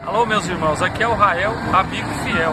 Alô, meus irmãos, aqui é o Rael, amigo fiel.